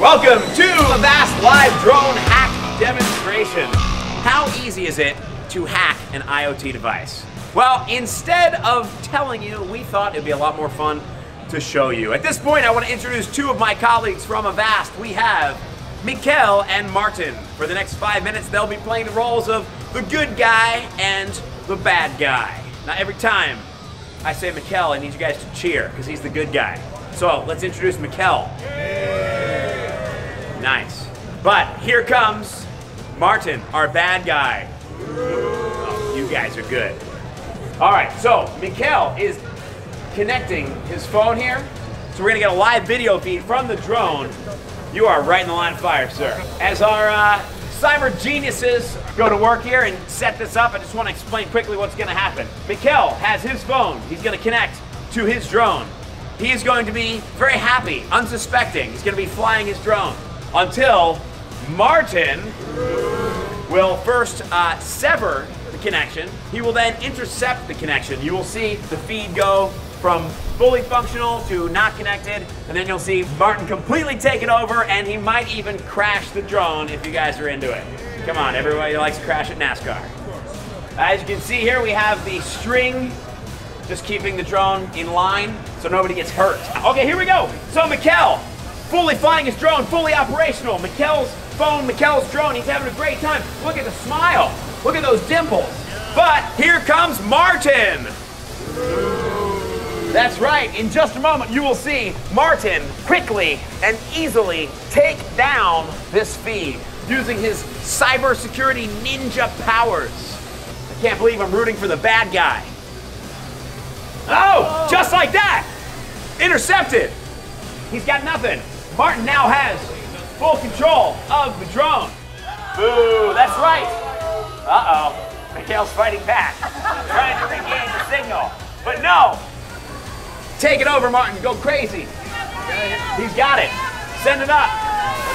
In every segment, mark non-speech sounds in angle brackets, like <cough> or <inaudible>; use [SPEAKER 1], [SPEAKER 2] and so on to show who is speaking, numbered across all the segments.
[SPEAKER 1] Welcome to Avast live drone hack demonstration. How easy is it to hack an IoT device? Well, instead of telling you, we thought it'd be a lot more fun to show you. At this point, I want to introduce two of my colleagues from Avast. We have Mikkel and Martin. For the next five minutes, they'll be playing the roles of the good guy and the bad guy. Now, every time I say Mikkel, I need you guys to cheer because he's the good guy. So let's introduce Mikkel. Nice. But here comes Martin, our bad guy. Oh, you guys are good. All right, so Mikkel is connecting his phone here. So we're gonna get a live video feed from the drone. You are right in the line of fire, sir. As our uh, cyber geniuses go to work here and set this up, I just want to explain quickly what's gonna happen. Mikkel has his phone. He's gonna connect to his drone. He is going to be very happy, unsuspecting. He's gonna be flying his drone until Martin will first uh, sever the connection. He will then intercept the connection. You will see the feed go from fully functional to not connected, and then you'll see Martin completely take it over, and he might even crash the drone if you guys are into it. Come on, everybody likes to crash at NASCAR. As you can see here, we have the string just keeping the drone in line so nobody gets hurt. Okay, here we go. So Mikkel, fully flying his drone, fully operational. Mikkel's phone, Mikkel's drone, he's having a great time. Look at the smile. Look at those dimples. But here comes Martin. That's right. In just a moment, you will see Martin quickly and easily take down this feed using his cybersecurity ninja powers. I can't believe I'm rooting for the bad guy. Oh, just like that. Intercepted. He's got nothing. Martin now has full control of the drone. Boo, that's right. Uh-oh. Mikhail's fighting back, trying to regain the signal. But no. Take it over, Martin. Go crazy. He's got it. Send it up.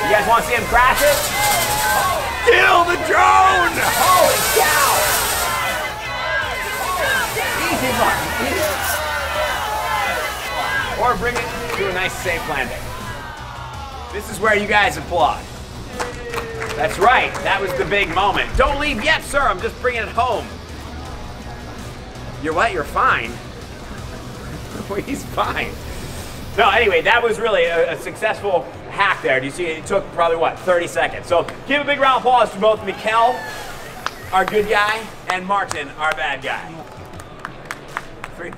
[SPEAKER 1] You guys want to see him crash it? Kill the drone! Holy cow! Easy, Martin. Easy. Or bring it to a nice safe landing. This is where you guys applaud. That's right. That was the big moment. Don't leave yet, sir. I'm just bringing it home. You're what? You're fine. <laughs> He's fine. No, anyway, that was really a, a, successful hack there. Do you see? It took probably what 30 seconds. So give a big round of applause to both Mikkel, our good guy, and Martin, our bad guy. Three.